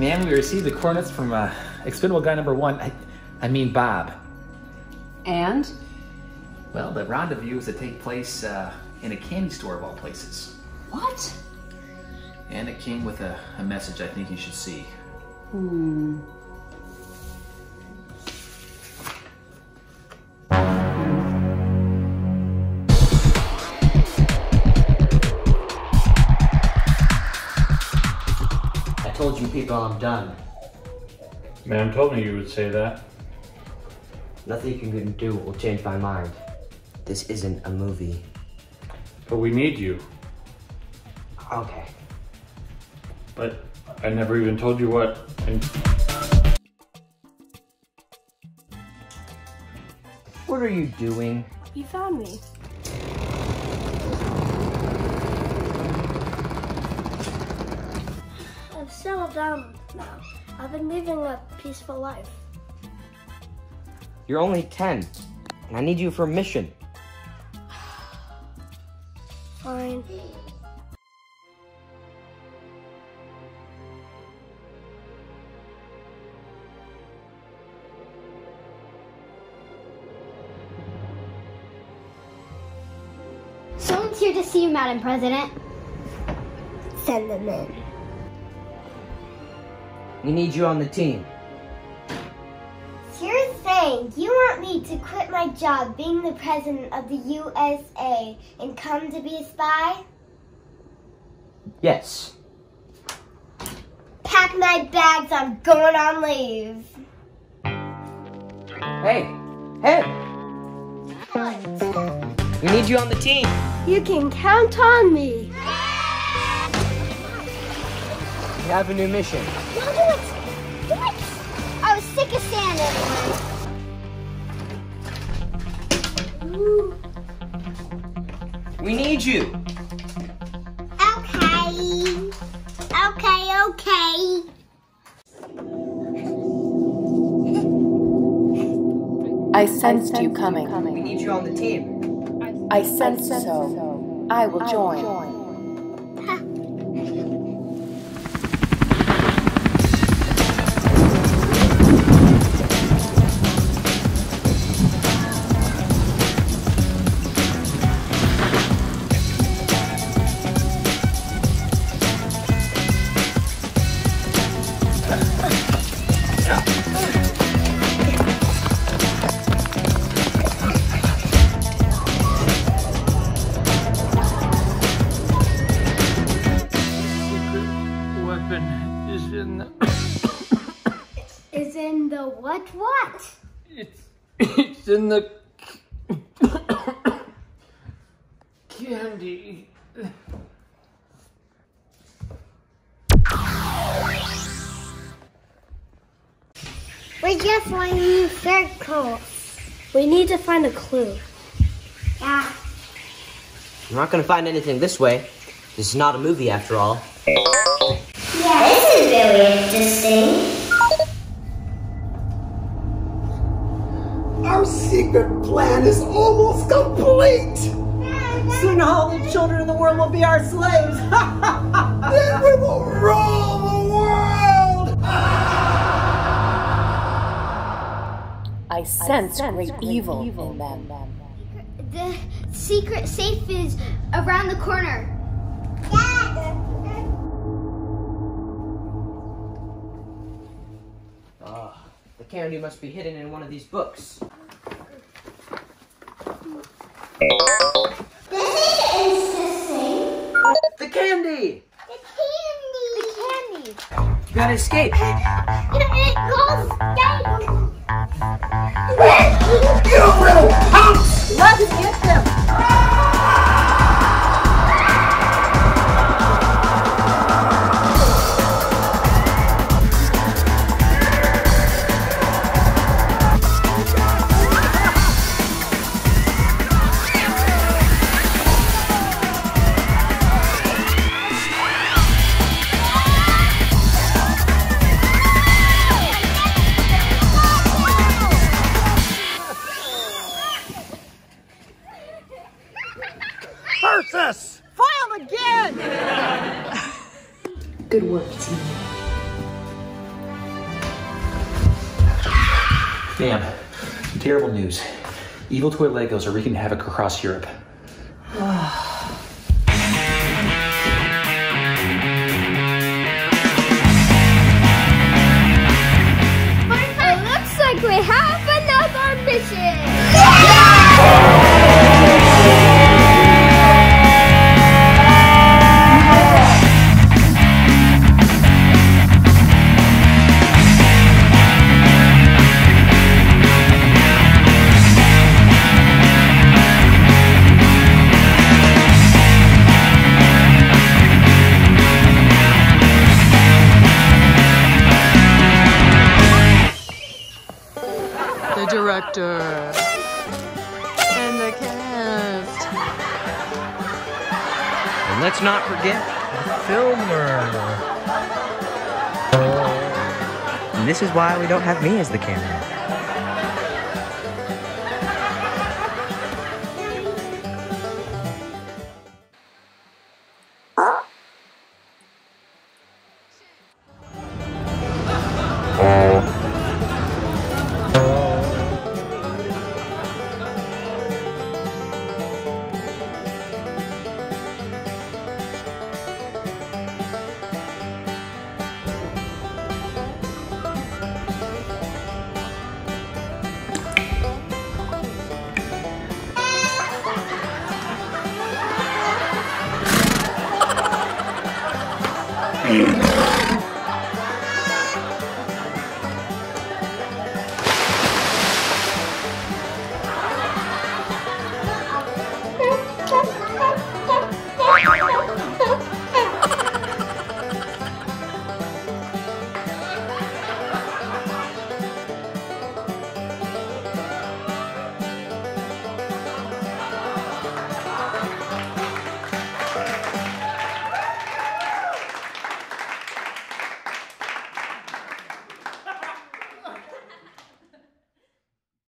Ma'am, we received the coordinates from uh, expendable guy number one. I, I mean Bob. And? Well, the rendezvous is to take place uh, in a candy store of all places. What? And it came with a, a message I think you should see. Hmm. People I'm done. Ma'am told me you would say that. Nothing you can do will change my mind. This isn't a movie. But we need you. Okay. But I never even told you what. And What are you doing? You found me. Settled down now. I've been living a peaceful life. You're only 10, and I need you for a mission. Fine. Someone's here to see you, Madam President. Send them in. We need you on the team. You're saying You want me to quit my job being the president of the USA and come to be a spy? Yes. Pack my bags, I'm going on leave. Hey, hey, What? we need you on the team. You can count on me. Have a new mission. No, do it! Do it! I was sick of standing. We need you. Okay. Okay, okay. I sensed you coming. We need you on the team. I sensed so. I will join. secret the what what? It's it's in the candy. We're just running circles. We need to find a clue. Yeah. You're not gonna find anything this way. This is not a movie after all. Yeah, this is really interesting. Our secret plan is almost complete. Soon all the children in the world will be our slaves. Then we will rule the world. I sense great evil in them. The secret safe is around the corner. Dad. Ah, the candy must be hidden in one of these books. The candy! The candy. The candy. You gotta escape. It goes down. You Ma'am, terrible news. Evil toy Legos are wreaking havoc across Europe. Director, and the cast. And let's not forget the filmer. And this is why we don't have me as the camera. Música